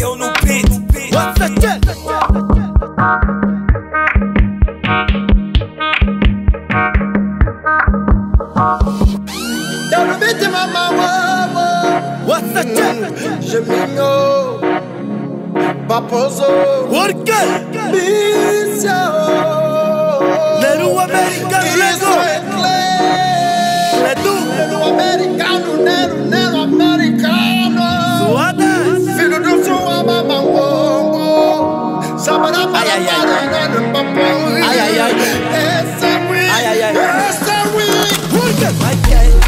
Eu no beat, what's the jet? Eu no beat, mama, wow, wow. Ai, ai, ai. Ai, ai, ai. É we, Ai, ai, ai. é?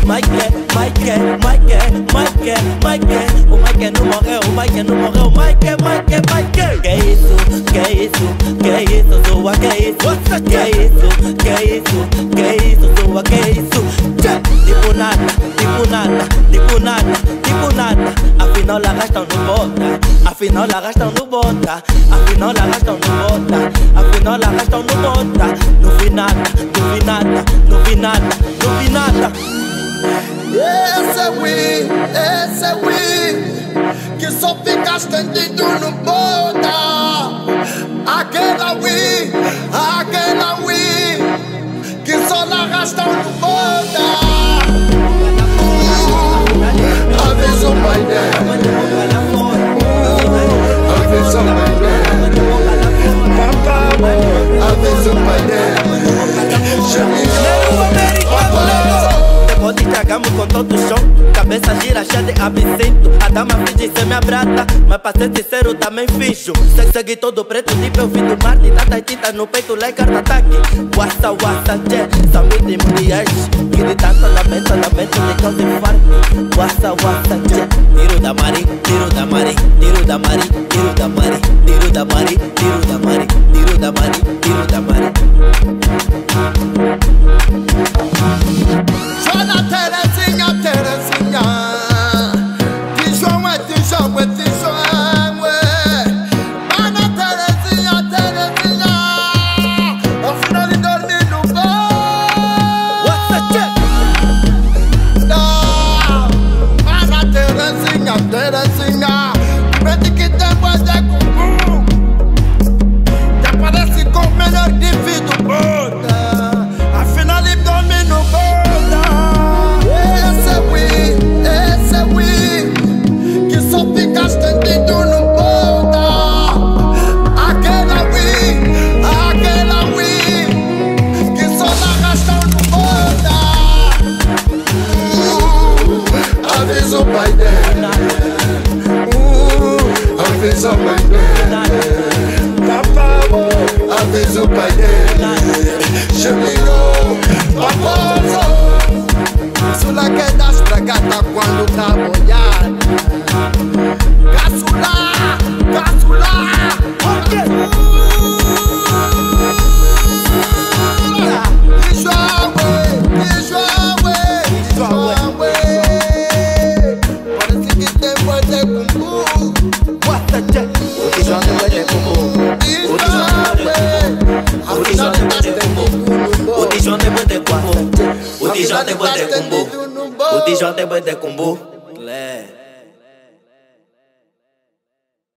Mike, Mike, Mike, Mike, Mike, o Mike não morreu, o Mike não morreu, Mike, Mike, Mike. Que isso, que isso, que isso, sua, que isso, que isso, que isso, que bota, afinal, no bota, afinal, no bota, afinal, no bota. Não vi nada, não vi nada, não vi nada, não vi nada. Esse é we, esse é we Que só fica estendido no boda absinto A dama finge ser minha brata Mas pra ser sincero também finjo Se segui todo preto tipo eu vim do mar De tanta tinta no peito like art attack. Wassa wassa São mil mulheres. De tanto lamento lamento de causa infarto Wassa wassa che Tiro da mari, tiro da mari Tiro da mari, tiro da mari Tiro da mari, tiro da mari Tiro da mari, tiro da mari up by then. Ooh, I feel up by then. Papa, I feel up by then. Shemiro, Papa, so. Sulla che da quando t'amo. O Tijão depois de cumbu O Tijão depois de cumbu O Tijão depois de cumbu O Tijão depois de cumbu O Tijão depois de cumbu O